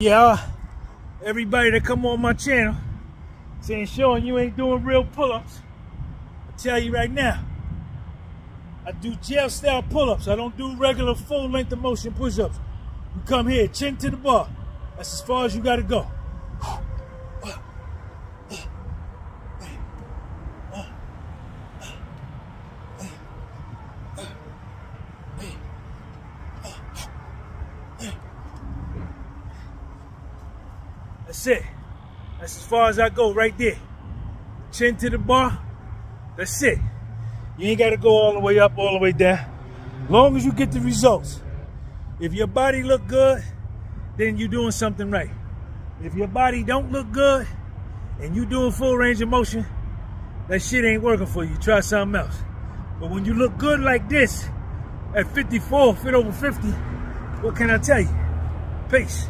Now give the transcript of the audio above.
Yeah, everybody that come on my channel saying, Sean, you ain't doing real pull-ups. I tell you right now, I do jail style pull-ups. I don't do regular full length of motion push-ups. You come here, chin to the bar. That's as far as you gotta go. That's it. That's as far as I go right there. Chin to the bar. That's it. You ain't got to go all the way up, all the way down. Long as you get the results. If your body look good, then you're doing something right. If your body don't look good and you doing full range of motion, that shit ain't working for you. Try something else. But when you look good like this, at 54, fit over 50, what can I tell you? Peace.